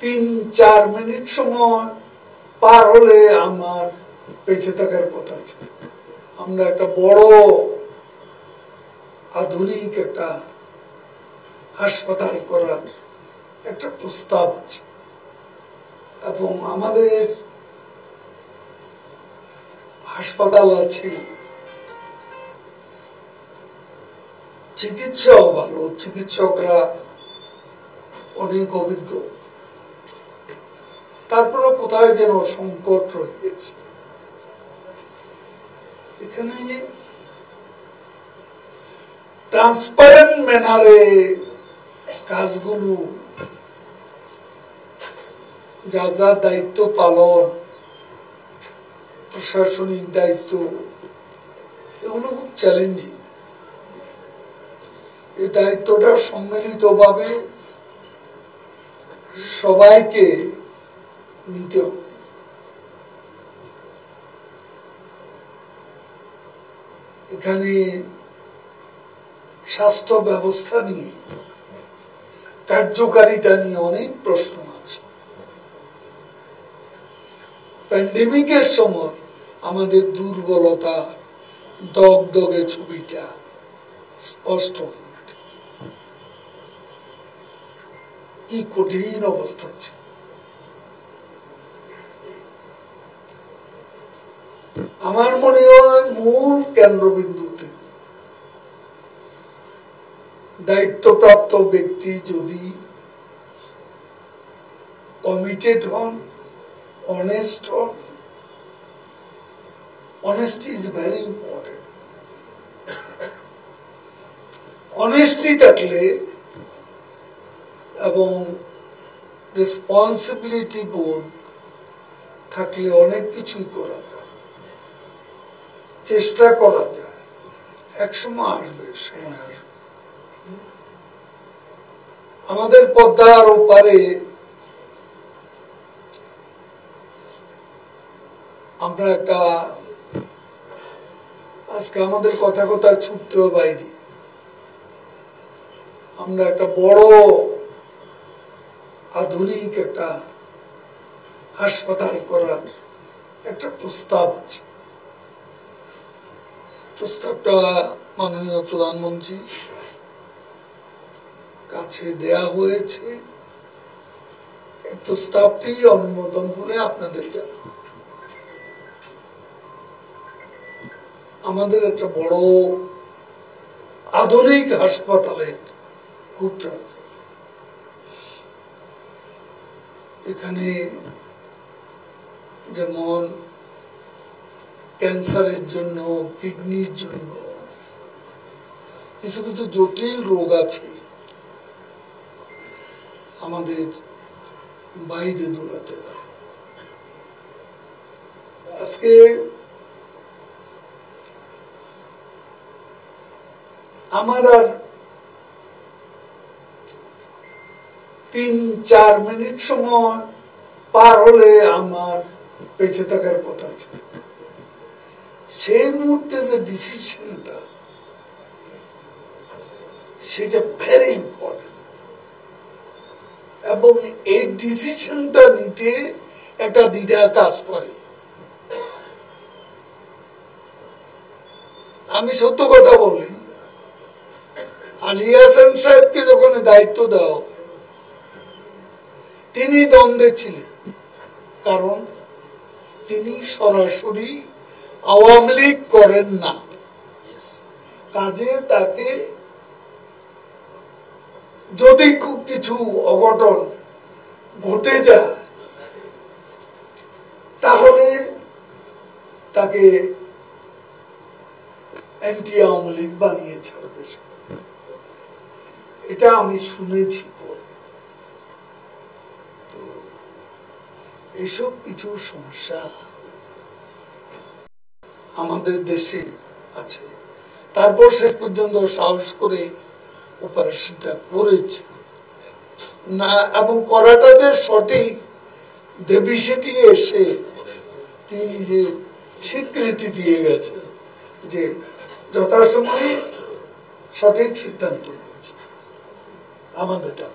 তিন, চার মিনিট সময় পার হলে আমার বেঁচে থাকার কথা ছিল আমরা একটা বড়, আধুনিক একটা হাসপাতাল করার একটা প্রস্তাব আছে। এবং আমাদের হাসপাতাল আছে, চিকিৎসাও ভালো, চিকিৎসকরা অনেক অভিজ্ঞ। কোথায় যেন সংকট রয়েছে। এখানে ট্রান্সপারেন্ট ম্যানারে কাজগুলো, যা যা দায়িত্ব পালন, প্রশাসনিক দায়িত্ব, এগুলো খুব চ্যালেঞ্জিং এই দায়িত্বটা সম্মিলিতভাবে সবাইকে নিতে হবে। এখানে স্বাস্থ্য ব্যবস্থা নিয়ে, কার্যকারিতা নিয়ে অনেক প্রশ্ন আছে। প্যান্ডেমিকের সময় আমাদের দুর্বলতা, দগদগে ছবিটা স্পষ্ট হয়ে ওঠে। কি কঠিন অবস্থা ছিল। আমার মনে হয় মূল কেন্দ্রবিন্দুতে দায়িত্বপ্রাপ্ত ব্যক্তি যদি কমিটেড হন অনেস্ট হন honesty is very important honesty থাকলে এবং রেসপন্সিবিলিটি বোধ থাকলে অনেক কিছুই করা যায়। চেষ্টা করা যায়। এক সময় আসবে সময় আসবে। আমাদের পদ্মার ওপারে আমরা একটা, আজকে আমাদের কথা কথা ছুটতেও বাইরে আমরা একটা বড় আধুনিক একটা হাসপাতাল করার একটা প্রস্তাব আছে। প্রস্তাবটা মাননীয় প্রধানমন্ত্রী কাছে দেয়া হয়েছে। প্রস্তাবটি অনুমোদন হলে আপনাদের জানাব। আমাদের একটা বড় আধুনিক হাসপাতালের খুব এখানে যেমন ক্যান্সারের জন্য, কিডনির জন্য, কিছু কিছু জটিল রোগ আছে আমাদের বাইরে দৌড়াতে আজকে আমার আর তিন, চার মিনিট সময় পার হলে আমার বেঁচে থাকার কথা ছিল সেই মুহূর্তে যে ডিসিশনটা সেটা ভেরি ইম্পর্টেন্ট এবং এই ডিসিশনটা নিতে একটা দ্বিধা কাজ করে। আমি সত্য কথা বলি আলী হাসান সাহেবকে যখন দায়িত্ব হবে, তিনি দ্বন্দ্বে ছিলেন। কারণ তিনি সরাসরি আওয়ামী লীগ করেন না। কাজে তাকে যদি কিছু অঘটন ঘটে যায় তাহলে তাকে অ্যান্টি আওয়ামী লীগ বানিয়ে ছাড়বে। এটা আমি শুনেছি। এসব কিছু সমস্যা আমাদের দেশে আছে। তারপর শেষ পর্যন্ত সাহস করে অপারেশনটা করেছে। না, এবং করাটা যে সঠিক, দেবী সেটি এসে তিনি যে স্বীকৃতি দিয়ে গেছেন যে যথাসময়ে সঠিক সিদ্ধান্ত নিয়েছে। আমাদেরটা